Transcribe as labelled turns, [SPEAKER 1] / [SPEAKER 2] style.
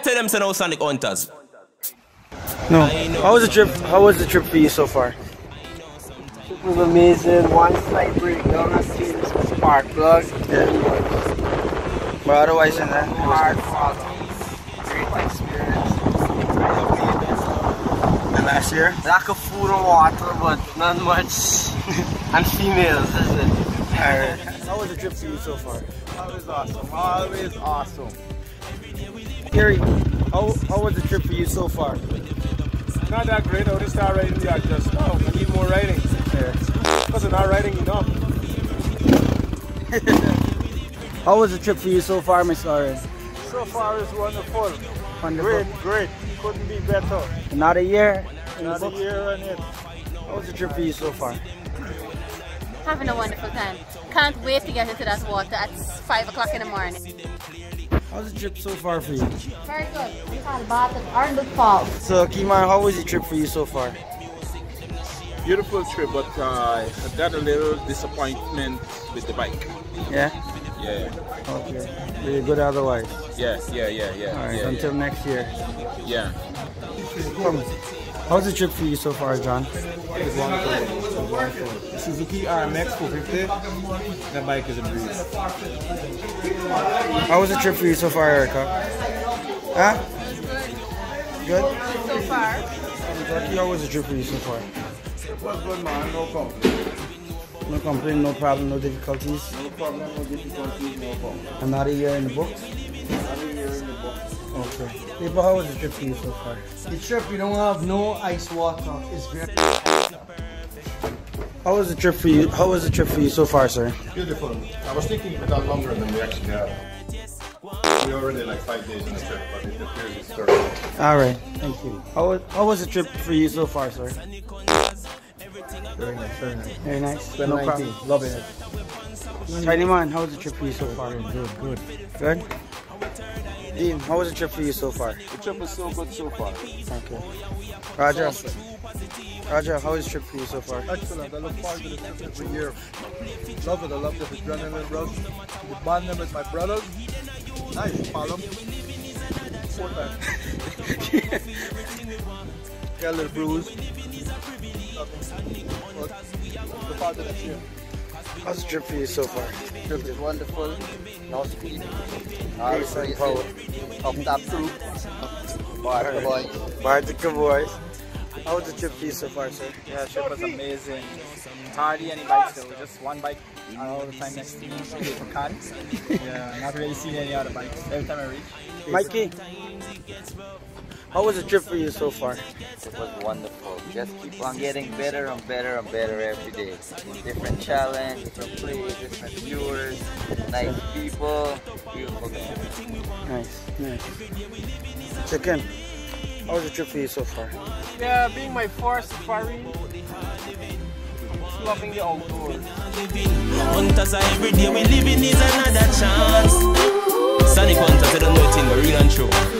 [SPEAKER 1] tell them, say no Sonic Hunters.
[SPEAKER 2] No. How was the trip? How was the trip for you so far?
[SPEAKER 3] It was amazing. One slight breakdown at Steven's spark plug.
[SPEAKER 2] Yeah. But otherwise than that, it was
[SPEAKER 3] Hard
[SPEAKER 2] good.
[SPEAKER 3] Great experience.
[SPEAKER 2] And last year?
[SPEAKER 3] Lack of food and water, but not much. and females, is it?
[SPEAKER 2] Alright. How was the trip for you so far?
[SPEAKER 4] Always awesome. Always awesome.
[SPEAKER 2] Gary, how, how was the trip for you so far?
[SPEAKER 4] Not that great. I just start writing the just now. Oh, I need more writing.
[SPEAKER 2] Yeah.
[SPEAKER 4] Because I'm not writing enough.
[SPEAKER 2] How was the trip for you so far, Miss Lauren?
[SPEAKER 4] So far it's wonderful.
[SPEAKER 2] Wonderful.
[SPEAKER 4] Great, great. Couldn't be better.
[SPEAKER 2] Another year in the
[SPEAKER 4] Another year and it.
[SPEAKER 2] How was the trip for you so far?
[SPEAKER 5] Having a wonderful time. Can't wait to get into that water at 5 o'clock in the morning.
[SPEAKER 2] How's the trip so far for you?
[SPEAKER 5] Very good. We had a bath at Arnold Falls.
[SPEAKER 2] So, Kimar, how was the trip for you so far?
[SPEAKER 6] Beautiful trip, but uh, I got a little disappointment with the bike.
[SPEAKER 2] Yeah?
[SPEAKER 6] Yeah,
[SPEAKER 2] Okay. Really good otherwise.
[SPEAKER 6] yeah, yeah, yeah, yeah.
[SPEAKER 2] Alright,
[SPEAKER 6] yeah,
[SPEAKER 2] until next year.
[SPEAKER 6] yeah.
[SPEAKER 2] Come. How's the trip for you so far, John?
[SPEAKER 4] Suzuki RMX 450. That bike is a breeze.
[SPEAKER 2] How was the trip for you so far, Erica? Huh? Good?
[SPEAKER 5] So far.
[SPEAKER 2] Jackie, how was the trip for you so far?
[SPEAKER 4] It was good, man. No complaint.
[SPEAKER 2] No complaint, no problem, no difficulties.
[SPEAKER 4] No problem, no difficulties, no problem.
[SPEAKER 2] Another year in the books?
[SPEAKER 4] Another year in the book.
[SPEAKER 2] Okay. How was the trip for you so far?
[SPEAKER 3] The trip, we don't have no ice water. It's great.
[SPEAKER 2] How was the trip for you? How was the trip for you so far, sir?
[SPEAKER 7] Beautiful. I was thinking it without longer than we actually have. We're already like five days on the trip, but it appears it's 30.
[SPEAKER 2] All right, thank you. How was, how was the trip for you so far, sir?
[SPEAKER 4] Very nice, very nice.
[SPEAKER 2] Very nice. No
[SPEAKER 4] 19.
[SPEAKER 2] problem.
[SPEAKER 4] Loving it.
[SPEAKER 2] Tiny man, how was the trip for you so far?
[SPEAKER 4] Good, good.
[SPEAKER 2] Good. Dean, how was the trip for you so far?
[SPEAKER 4] The trip was so good so far.
[SPEAKER 2] Okay. Raja. Roger, how was the trip for you so far?
[SPEAKER 4] Excellent. I look forward to the trip every year. Love it. I love the adrenaline rush. The bonding with my brothers. Nice. Follow. Four times. Got a little bruise. Nothing. But the part of next year.
[SPEAKER 2] How's the trip for you so far?
[SPEAKER 3] Trip is wonderful. No speed. All
[SPEAKER 2] Pace and power.
[SPEAKER 3] Up top two. Bar the boys.
[SPEAKER 2] Bartica boys. How was the trip for you so far, sir?
[SPEAKER 8] Yeah, trip was amazing. Hardly any bikes though, just one bike uh, all the time next to me, for Khan. Yeah, not really seeing any other bikes every time I reach.
[SPEAKER 2] Mikey, how was the trip for you so far?
[SPEAKER 3] It was wonderful. Just keep on getting better and better and better every day. Different challenge, different plays, different viewers, nice people, beautiful day.
[SPEAKER 2] Nice, nice. Chicken, how was the trip for you so far?
[SPEAKER 4] Yeah, being my first safari, loving the outdoors.
[SPEAKER 1] Hunters are every day, we living is another chance control.